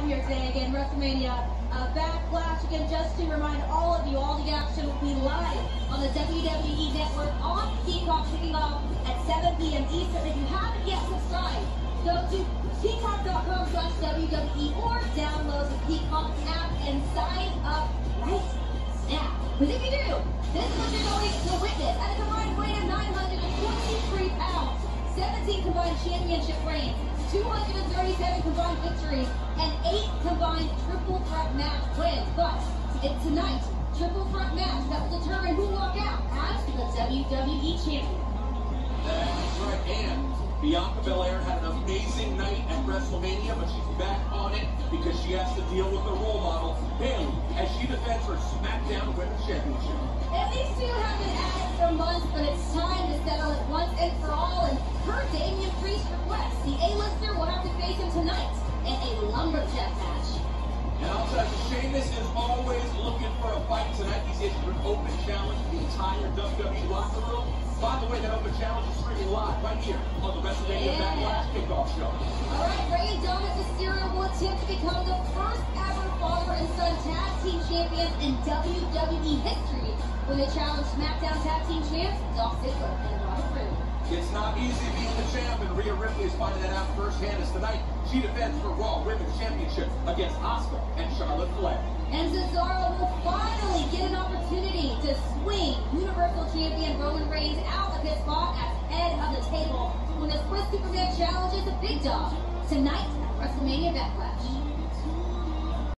time here today. Again, WrestleMania uh, Backlash. Again, just to remind all of you, all the action will be live on the WWE Network on Peacock, kicking off at 7 p.m. Eastern. If you haven't yet subscribed, go to peacock.com slash WWE or download the Peacock app and sign up right now. Because if you do, this is what you're going to witness at a combined weight of 923 pounds, 17 combined championship reigns, 237 combined victories, But it's tonight, triple threat match that will determine who walk out as the WWE champion. That's right, and Bianca Belair had an amazing night at WrestleMania, but she's back on it because she has to deal with her role model, Bayley, as she defends her SmackDown Women's Championship. And these two have been at it for months, but it's time to settle it once and for all. And per Damian Priest request, the A-lister will have to face him tonight in a lumberjack match. And I'll tell you, Sheamus is always looking for a fight tonight. He's issued an open challenge to the entire WWE locker room. By the way, that open challenge is streaming live right here on the WrestleMania Yeah. Backlash Kickoff Show. All right, and Dominik Mysterio will attempt to become the first ever father and son tag team champions in WWE history when they challenge SmackDown tag team champs Dolph Ziggler and. It's not easy being the champ, and Rhea Ripley is finding that out firsthand as tonight she defends her Raw Women's Championship against Asuka and Charlotte Flair. And Cesaro will finally get an opportunity to swing Universal Champion Roman Reigns out of his spot as head of the table when the Swiss Superman challenges the Big Dog tonight at WrestleMania Backlash.